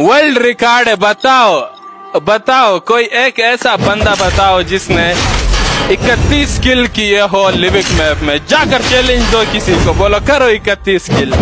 World record है बताओ। बताओ, कोई एक ऐसा बंदा बताओ जिसने इकतीस किल किए हो लिविक मैप में। जाकर चैलेंज दो किसी को। बोलो, करो इकतीस किल